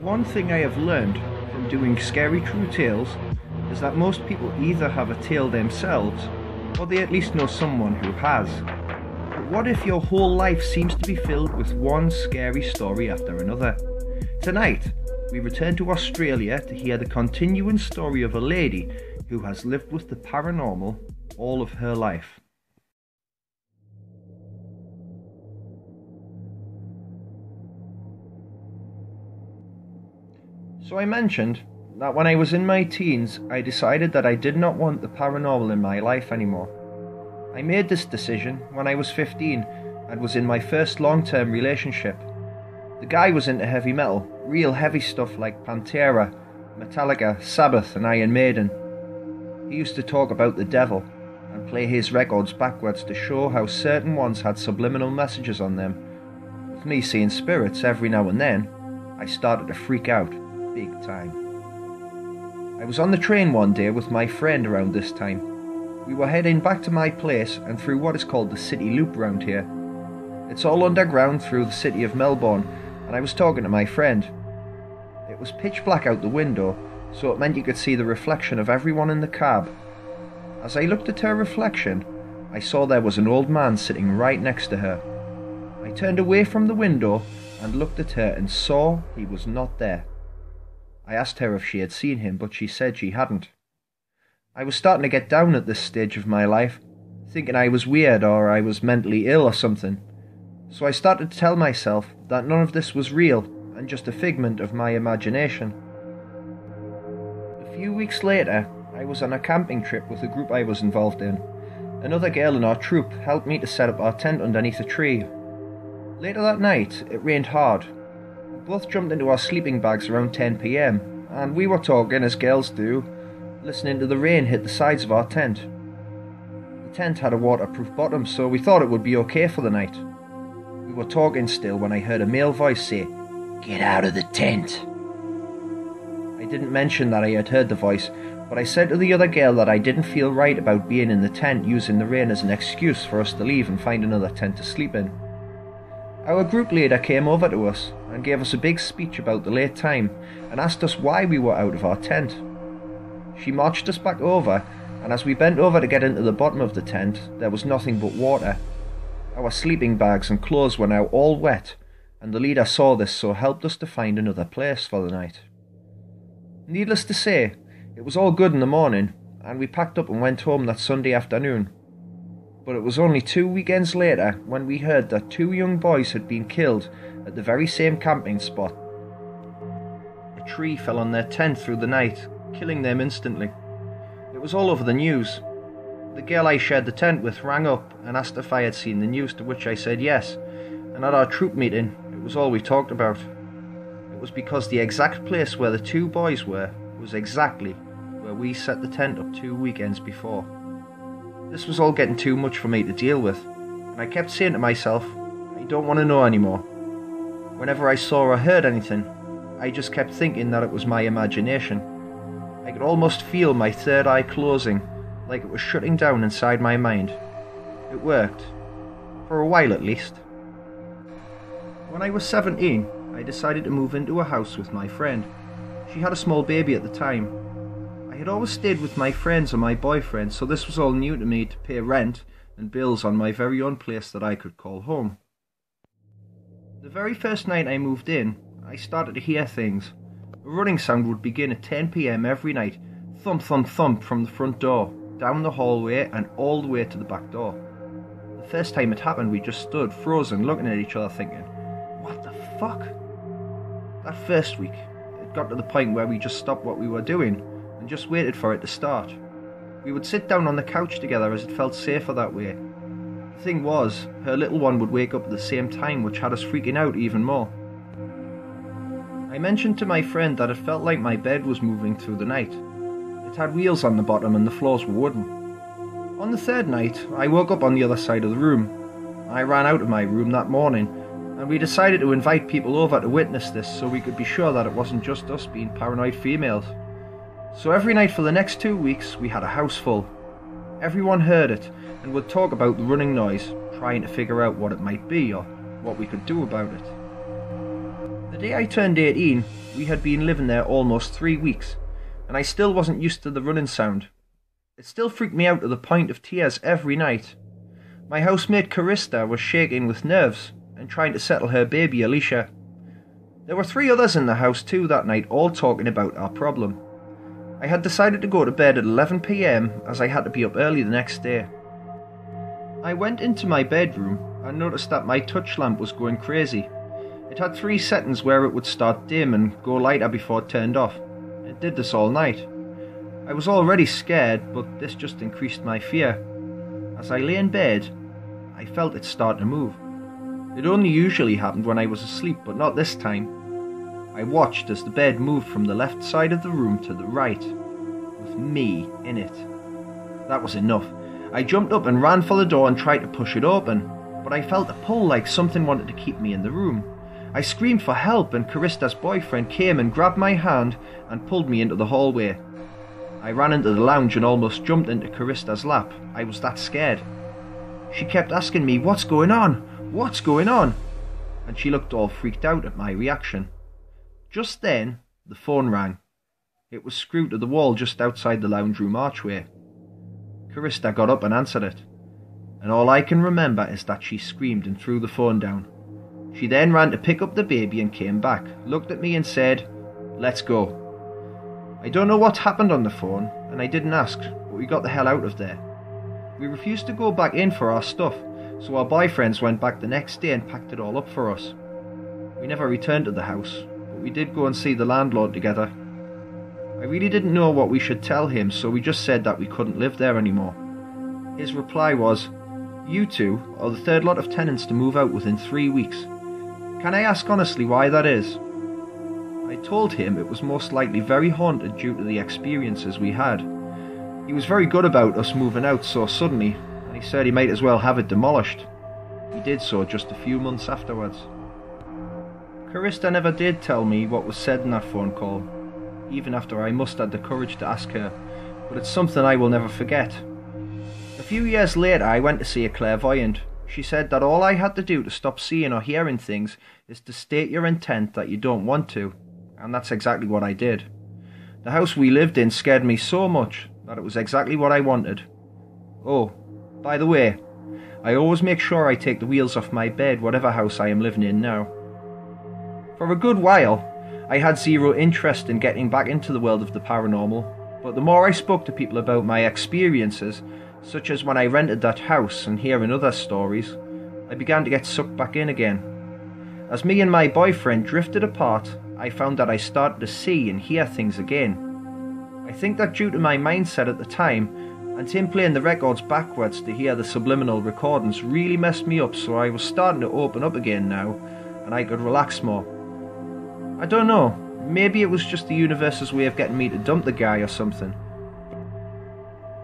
One thing I have learned from doing Scary True Tales is that most people either have a tale themselves or they at least know someone who has. But what if your whole life seems to be filled with one scary story after another? Tonight, we return to Australia to hear the continuing story of a lady who has lived with the paranormal all of her life. So I mentioned that when I was in my teens, I decided that I did not want the paranormal in my life anymore. I made this decision when I was 15 and was in my first long term relationship. The guy was into heavy metal, real heavy stuff like Pantera, Metallica, Sabbath, and Iron Maiden. He used to talk about the devil and play his records backwards to show how certain ones had subliminal messages on them. With me seeing spirits every now and then, I started to freak out big time. I was on the train one day with my friend around this time. We were heading back to my place and through what is called the City Loop round here. It's all underground through the city of Melbourne, and I was talking to my friend. It was pitch black out the window, so it meant you could see the reflection of everyone in the cab. As I looked at her reflection, I saw there was an old man sitting right next to her. I turned away from the window and looked at her and saw he was not there. I asked her if she had seen him, but she said she hadn't. I was starting to get down at this stage of my life, thinking I was weird or I was mentally ill or something. So I started to tell myself that none of this was real and just a figment of my imagination. A few weeks later, I was on a camping trip with a group I was involved in. Another girl in our troop helped me to set up our tent underneath a tree. Later that night, it rained hard, We both jumped into our sleeping bags around 10 pm, and we were talking as girls do, listening to the rain hit the sides of our tent. The tent had a waterproof bottom, so we thought it would be okay for the night. We were talking still when I heard a male voice say, Get out of the tent! I didn't mention that I had heard the voice, but I said to the other girl that I didn't feel right about being in the tent using the rain as an excuse for us to leave and find another tent to sleep in. Our group leader came over to us and gave us a big speech about the late time and asked us why we were out of our tent. She marched us back over, and as we bent over to get into the bottom of the tent, there was nothing but water. Our sleeping bags and clothes were now all wet, and the leader saw this so helped us to find another place for the night. Needless to say, it was all good in the morning, and we packed up and went home that Sunday afternoon but it was only two weekends later when we heard that two young boys had been killed at the very same camping spot. A tree fell on their tent through the night, killing them instantly. It was all over the news. The girl I shared the tent with rang up and asked if I had seen the news, to which I said yes, and at our troop meeting, was all we talked about. It was because the exact place where the two boys were was exactly where we set the tent up two weekends before. This was all getting too much for me to deal with, and I kept saying to myself, I don't want to know anymore. Whenever I saw or heard anything, I just kept thinking that it was my imagination. I could almost feel my third eye closing, like it was shutting down inside my mind. It worked. For a while at least. When I was 17, I decided to move into a house with my friend. She had a small baby at the time, I had always stayed with my friends and my boyfriend, so this was all new to me to pay rent and bills on my very own place that I could call home. The very first night I moved in, I started to hear things. A running sound would begin at 10 pm every night thump, thump, thump from the front door, down the hallway, and all the way to the back door. The first time it happened, we just stood frozen, looking at each other, thinking, fuck? That first week, it got to the point where we just stopped what we were doing and just waited for it to start. We would sit down on the couch together as it felt safer that way. The thing was, her little one would wake up at the same time, which had us freaking out even more. I mentioned to my friend that it felt like my bed was moving through the night. It had wheels on the bottom and the floors were wooden. On the third night, I woke up on the other side of the room. I ran out of my room that morning, and we decided to invite people over to witness this so we could be sure that it wasn't just us being paranoid females. So every night for the next two weeks, we had a house full. Everyone heard it and would talk about the running noise, trying to figure out what it might be or what we could do about it. The day I turned 18, we had been living there almost three weeks, and I still wasn't used to the running sound. It still freaked me out to the point of tears every night. My housemate Carista was shaking with nerves and trying to settle her baby Alicia. There were three others in the house too that night, all talking about our problem. I had decided to go to bed at 11 pm as I had to be up early the next day. I went into my bedroom and noticed that my touch lamp was going crazy. It had three settings where it would start dim and go lighter before it turned off. It did this all night. I was already scared, but this just increased my fear. As I lay in bed, I felt it start to move. It only usually happened when I was asleep, but not this time. I watched as the bed moved from the left side of the room to the right, with me in it. That was enough. I jumped up and ran for the door and tried to push it open, but I felt a pull like something wanted to keep me in the room. I screamed for help, and Carista's boyfriend came and grabbed my hand and pulled me into the hallway. I ran into the lounge and almost jumped into Carista's lap. I was that scared. She kept asking me, What's going on? What's going on? And she looked all freaked out at my reaction. Just then, the phone rang. It was screwed to the wall just outside the lounge room archway. Carista got up and answered it, and all I can remember is that she screamed and threw the phone down. She then ran to pick up the baby and came back, looked at me and said, Let's go. I don't know what happened on the phone, and I didn't ask, but we got the hell out of there. We refused to go back in for our stuff, so our boyfriends went back the next day and packed it all up for us. We never returned to the house, but we did go and see the landlord together. I really didn't know what we should tell him, so we just said that we couldn't live there anymore. His reply was, You two are the third lot of tenants to move out within three weeks. Can I ask honestly why that is? I told him it was most likely very haunted due to the experiences we had. He was very good about us moving out so suddenly, he said he might as well have it demolished. He did so just a few months afterwards. Carista never did tell me what was said in that phone call, even after I mustered the courage to ask her, but it's something I will never forget. A few years later, I went to see a clairvoyant. She said that all I had to do to stop seeing or hearing things is to state your intent that you don't want to, and that's exactly what I did. The house we lived in scared me so much that it was exactly what I wanted. Oh, by the way, I always make sure I take the wheels off my bed, whatever house I am living in now. For a good while, I had zero interest in getting back into the world of the paranormal, but the more I spoke to people about my experiences, such as when I rented that house and hearing other stories, I began to get sucked back in again. As me and my boyfriend drifted apart, I found that I started to see and hear things again. I think that due to my mindset at the time, and him playing the records backwards to hear the subliminal recordings really messed me up, so I was starting to open up again now, and I could relax more. I don't know, maybe it was just the universe's way of getting me to dump the guy or something.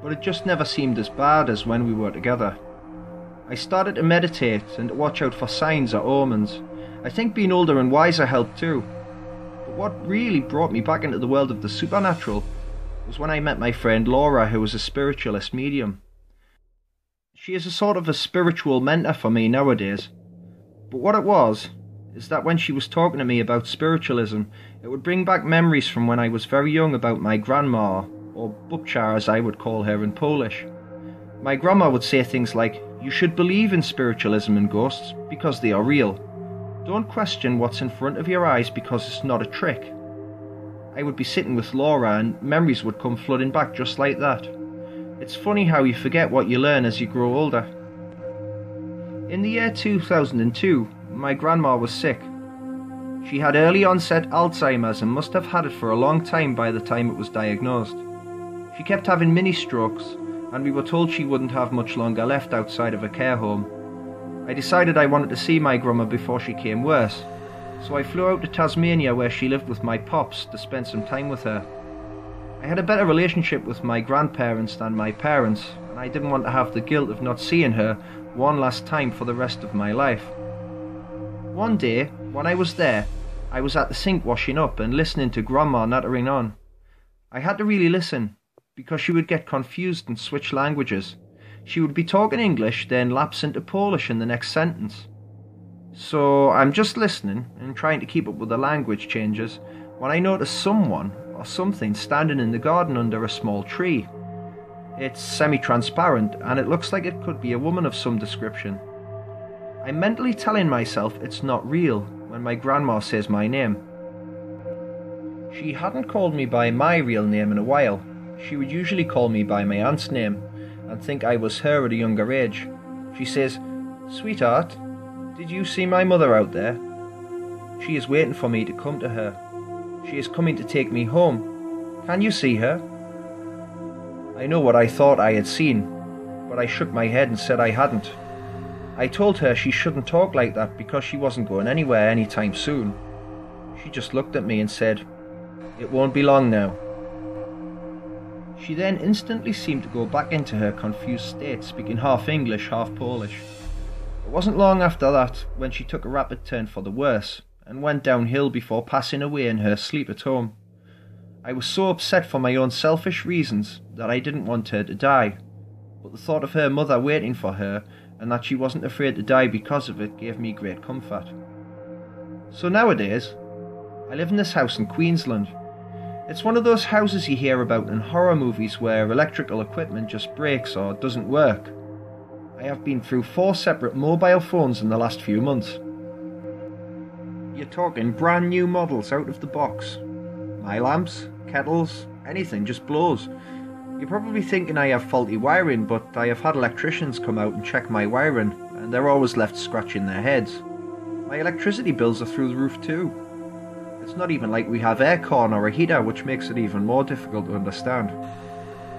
But it just never seemed as bad as when we were together. I started to meditate and to watch out for signs or omens. I think being older and wiser helped too. But what really brought me back into the world of the supernatural was when I met my friend Laura, who was a spiritualist medium. She is a sort of a spiritual mentor for me nowadays. But what it was, is that when she was talking to me about spiritualism, it would bring back memories from when I was very young about my grandma, or babcia as I would call her in Polish. My grandma would say things like, You should believe in spiritualism and ghosts because they are real. Don't question what's in front of your eyes because it's not a trick. I would be sitting with Laura and memories would come flooding back just like that. It's funny how you forget what you learn as you grow older. In the year 2002, my grandma was sick. She had early onset Alzheimer's and must have had it for a long time by the time it was diagnosed. She kept having mini strokes, and we were told she wouldn't have much longer left outside of a care home. I decided I wanted to see my grandma before she came worse, so I flew out to Tasmania where she lived with my pops to spend some time with her. I had a better relationship with my grandparents than my parents, and I didn't want to have the guilt of not seeing her one last time for the rest of my life. One day, when I was there, I was at the sink washing up and listening to Grandma nattering on. I had to really listen, because she would get confused and switch languages. She would be talking English, then lapse into Polish in the next sentence. So I'm just listening and trying to keep up with the language changes when I notice someone or something standing in the garden under a small tree. It's semi transparent and it looks like it could be a woman of some description. I'm mentally telling myself it's not real when my grandma says my name. She hadn't called me by my real name in a while. She would usually call me by my aunt's name and think I was her at a younger age. She says, Sweetheart, did you see my mother out there? She is waiting for me to come to her. She is coming to take me home. Can you see her? I know what I thought I had seen, but I shook my head and said I hadn't. I told her she shouldn't talk like that because she wasn't going anywhere anytime soon. She just looked at me and said, It won't be long now. She then instantly seemed to go back into her confused state, speaking half English, half Polish. It wasn't long after that when she took a rapid turn for the worse and went downhill before passing away in her sleep at home. I was so upset for my own selfish reasons that I didn't want her to die, but the thought of her mother waiting for her and that she wasn't afraid to die because of it gave me great comfort. So nowadays, I live in this house in Queensland. It's one of those houses you hear about in horror movies where electrical equipment just breaks or doesn't work. I have been through four separate mobile phones in the last few months. You're talking brand new models out of the box. My lamps, kettles, anything just blows. You're probably thinking I have faulty wiring, but I have had electricians come out and check my wiring, and they're always left scratching their heads. My electricity bills are through the roof too. It's not even like we have aircon or a heater, which makes it even more difficult to understand.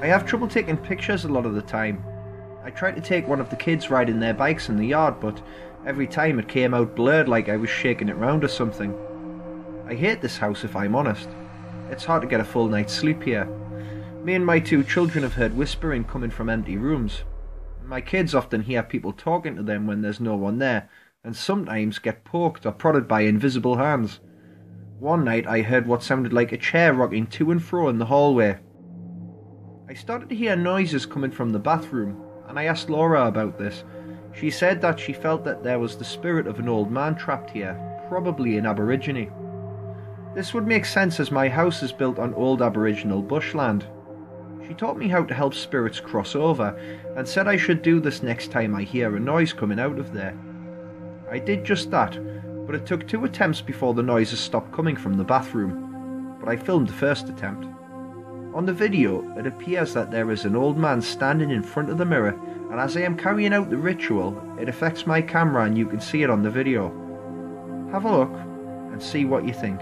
I have trouble taking pictures a lot of the time, I tried to take one of the kids riding their bikes in the yard, but every time it came out blurred like I was shaking it round or something. I hate this house if I'm honest. It's hard to get a full night's sleep here. Me and my two children have heard whispering coming from empty rooms. My kids often hear people talking to them when there's no one there, and sometimes get poked or prodded by invisible hands. One night I heard what sounded like a chair rocking to and fro in the hallway. I started to hear noises coming from the bathroom, and I asked Laura about this. She said that she felt that there was the spirit of an old man trapped here, probably an Aborigine. This would make sense as my house is built on old Aboriginal bushland. She taught me how to help spirits cross over and said I should do this next time I hear a noise coming out of there. I did just that, but it took two attempts before the noises stopped coming from the bathroom. But I filmed the first attempt. On the video, it appears that there is an old man standing in front of the mirror, and as I am carrying out the ritual, it affects my camera and you can see it on the video. Have a look and see what you think.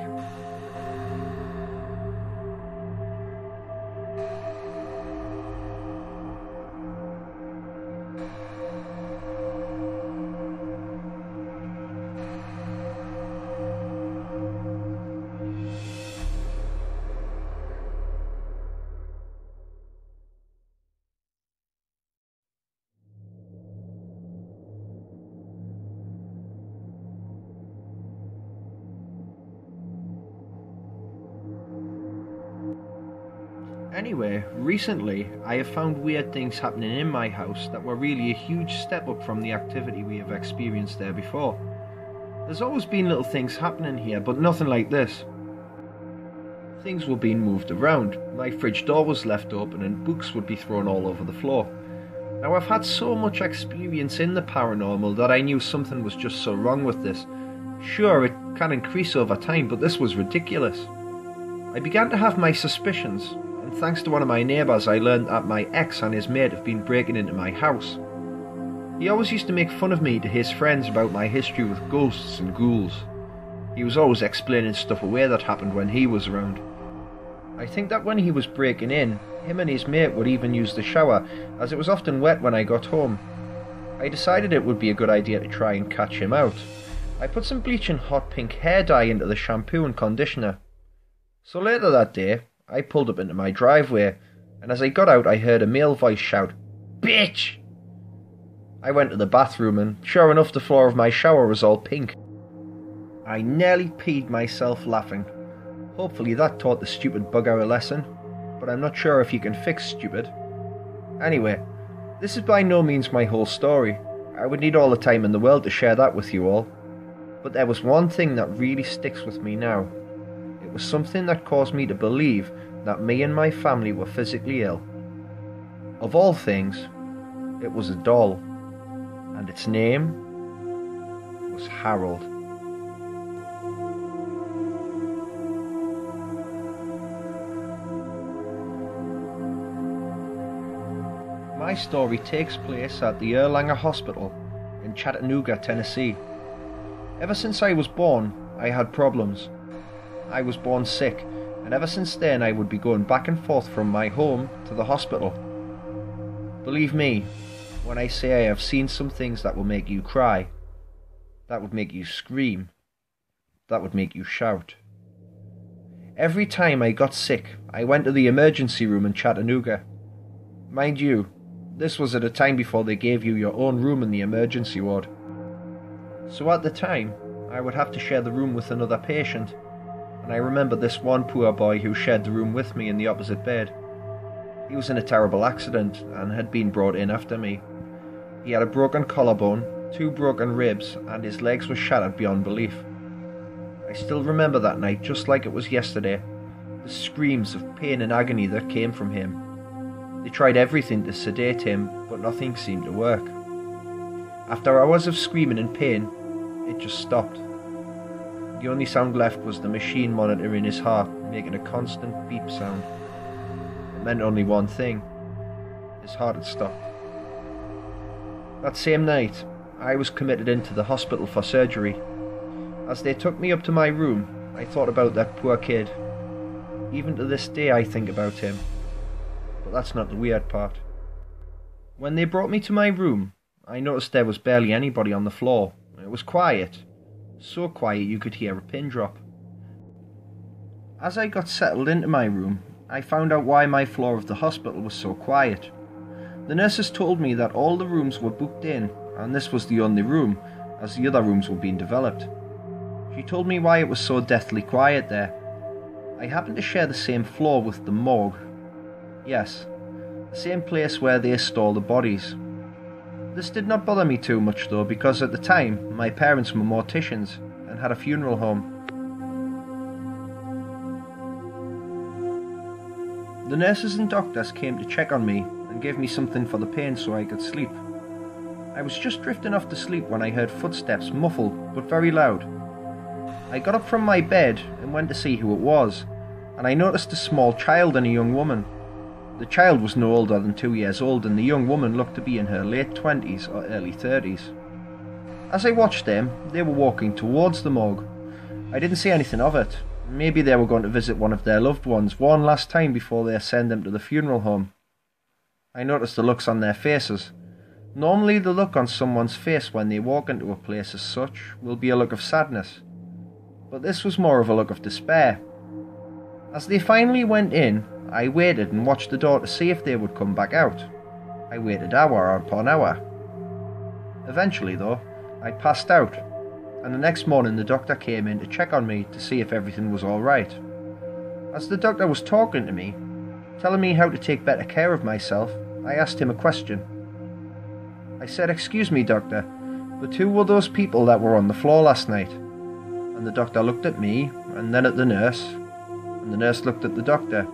Anyway, recently I have found weird things happening in my house that were really a huge step up from the activity we have experienced there before. There's always been little things happening here, but nothing like this. Things were being moved around, my fridge door was left open, and books would be thrown all over the floor. Now, I've had so much experience in the paranormal that I knew something was just so wrong with this. Sure, it can increase over time, but this was ridiculous. I began to have my suspicions, and thanks to one of my neighbours, I learned that my ex and his mate have been breaking into my house. He always used to make fun of me to his friends about my history with ghosts and ghouls. He was always explaining stuff away that happened when he was around. I think that when he was breaking in, him and his mate would even use the shower, as it was often wet when I got home. I decided it would be a good idea to try and catch him out. I put some bleaching hot pink hair dye into the shampoo and conditioner. So later that day, I pulled up into my driveway, and as I got out, I heard a male voice shout, Bitch! I went to the bathroom, and sure enough, the floor of my shower was all pink. I nearly peed myself laughing. Hopefully that taught the stupid bugger a lesson, but I'm not sure if you can fix stupid. Anyway, this is by no means my whole story. I would need all the time in the world to share that with you all. But there was one thing that really sticks with me now. It was something that caused me to believe that me and my family were physically ill. Of all things, it was a doll, and its name was Harold. My story takes place at the Erlanger Hospital in Chattanooga, Tennessee. Ever since I was born, I had problems. I was born sick, and ever since then I would be going back and forth from my home to the hospital. Believe me, when I say I have seen some things that will make you cry, that would make you scream, that would make you shout. Every time I got sick, I went to the emergency room in Chattanooga. Mind you, this was at a time before they gave you your own room in the emergency ward. So at the time, I would have to share the room with another patient, and I remember this one poor boy who shared the room with me in the opposite bed. He was in a terrible accident and had been brought in after me. He had a broken collarbone, two broken ribs, and his legs were shattered beyond belief. I still remember that night just like it was yesterday, the screams of pain and agony that came from him they tried everything to sedate him, but nothing seemed to work. After hours of screaming and pain, it just stopped. The only sound left was the machine monitor in his heart making a constant beep sound. It meant only one thing his heart had stopped. That same night, I was committed into the hospital for surgery. As they took me up to my room, I thought about that poor kid. Even to this day, I think about him but that's not the weird part. When they brought me to my room, I noticed there was barely anybody on the floor. It was quiet. So quiet you could hear a pin drop. As I got settled into my room, I found out why my floor of the hospital was so quiet. The nurses told me that all the rooms were booked in, and this was the only room, as the other rooms were being developed. She told me why it was so deathly quiet there. I happened to share the same floor with the morgue, Yes, the same place where they store the bodies. This did not bother me too much though, because at the time my parents were morticians and had a funeral home. The nurses and doctors came to check on me and gave me something for the pain so I could sleep. I was just drifting off to sleep when I heard footsteps muffled but very loud. I got up from my bed and went to see who it was, and I noticed a small child and a young woman. The child was no older than two years old, and the young woman looked to be in her late twenties or early thirties. As I watched them, they were walking towards the morgue. I didn't see anything of it. Maybe they were going to visit one of their loved ones one last time before they send them to the funeral home. I noticed the looks on their faces. Normally, the look on someone's face when they walk into a place as such will be a look of sadness, but this was more of a look of despair. As they finally went in, I waited and watched the door to see if they would come back out. I waited hour upon hour. Eventually, though, I passed out, and the next morning the doctor came in to check on me to see if everything was alright. As the doctor was talking to me, telling me how to take better care of myself, I asked him a question. I said, Excuse me, doctor, but who were those people that were on the floor last night? And the doctor looked at me, and then at the nurse, and the nurse looked at the doctor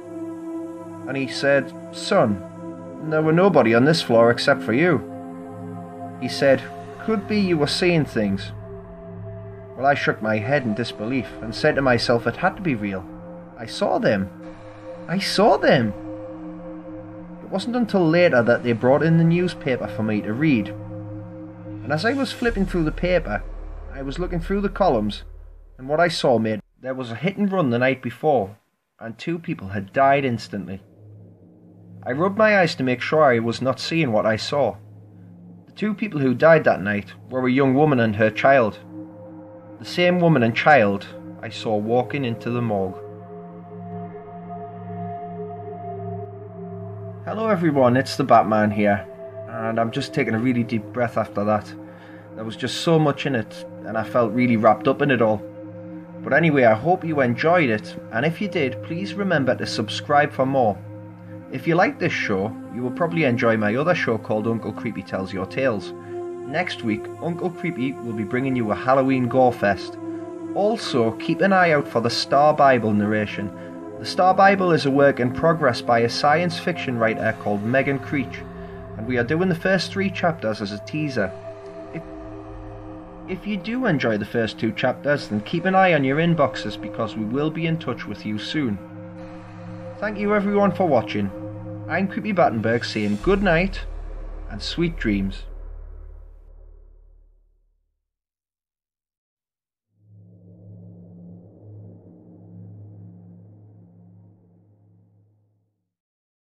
and he said, Son, there were nobody on this floor except for you. He said, Could be you were seeing things. Well, I shook my head in disbelief and said to myself it had to be real. I saw them. I saw them. It wasn't until later that they brought in the newspaper for me to read. And as I was flipping through the paper, I was looking through the columns, and what I saw made there was a hit and run the night before, and two people had died instantly. I rubbed my eyes to make sure I was not seeing what I saw. The two people who died that night were a young woman and her child. The same woman and child I saw walking into the morgue. Hello everyone, it's the Batman here, and I'm just taking a really deep breath after that. There was just so much in it, and I felt really wrapped up in it all. But anyway, I hope you enjoyed it, and if you did, please remember to subscribe for more. If you like this show, you will probably enjoy my other show called Uncle Creepy Tells Your Tales. Next week, Uncle Creepy will be bringing you a Halloween Gore Fest. Also, keep an eye out for the Star Bible narration. The Star Bible is a work in progress by a science fiction writer called Megan Creech, and we are doing the first three chapters as a teaser. If, if you do enjoy the first two chapters, then keep an eye on your inboxes because we will be in touch with you soon. Thank you everyone for watching. I'm Creepy Battenberg saying good night and sweet dreams.